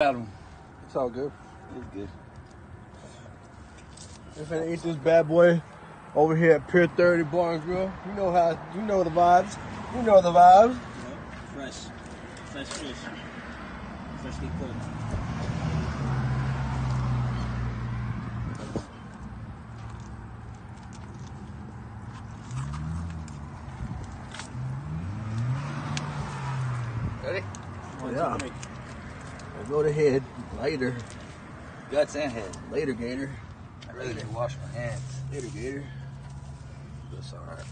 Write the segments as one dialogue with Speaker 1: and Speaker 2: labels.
Speaker 1: Adam.
Speaker 2: It's all good.
Speaker 1: It's good.
Speaker 2: We're finna eat this bad boy over here at Pier 30 Bar and Grill. You know how, you know the vibes. You know the vibes.
Speaker 3: Fresh. Fresh fish. Freshly cooked.
Speaker 1: Ready?
Speaker 2: Yeah.
Speaker 3: Two, three.
Speaker 2: We'll go to head later.
Speaker 1: Guts and head.
Speaker 2: Later, Gator.
Speaker 1: I really didn't wash my hands.
Speaker 2: Later, Gator. That's all right.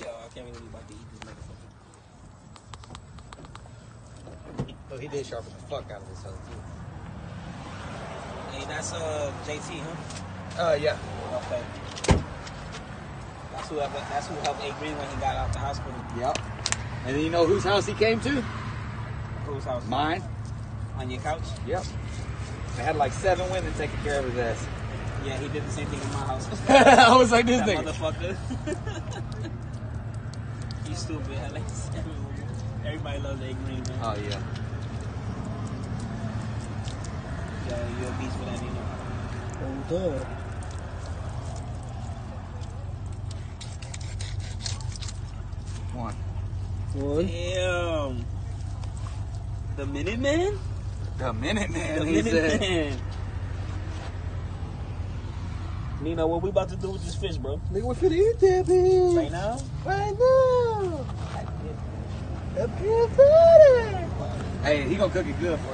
Speaker 3: Yo, I can't believe we about to eat this motherfucker.
Speaker 1: Oh, he did sharpen the fuck out of this other too.
Speaker 3: Hey, that's uh JT, huh?
Speaker 1: Uh, yeah.
Speaker 3: Okay. That's who helped, that's who helped A Green when he got out the hospital.
Speaker 1: Yep. And then you know whose house he came to?
Speaker 3: Whose house?
Speaker 1: Mine.
Speaker 3: On your couch?
Speaker 1: Yep. I had like seven women taking care of his ass.
Speaker 3: Yeah, he did the same thing in my house.
Speaker 1: I was like this
Speaker 3: that
Speaker 1: nigga.
Speaker 3: motherfucker. you stupid. I like seven women. Everybody loves A Green, man.
Speaker 1: Oh yeah.
Speaker 3: Yo, you're a beast for that, you know.
Speaker 2: Oh, Hold up.
Speaker 1: One.
Speaker 2: One.
Speaker 3: Damn. The Minuteman?
Speaker 1: The Minuteman.
Speaker 3: The
Speaker 1: he
Speaker 3: Minute
Speaker 1: said.
Speaker 3: Man. Nino, what we about to do with this fish, bro?
Speaker 2: Nigga, we finna eat that bitch.
Speaker 3: Right now?
Speaker 2: Right now. At Pier 30.
Speaker 1: Hey, he gonna cook it good for you.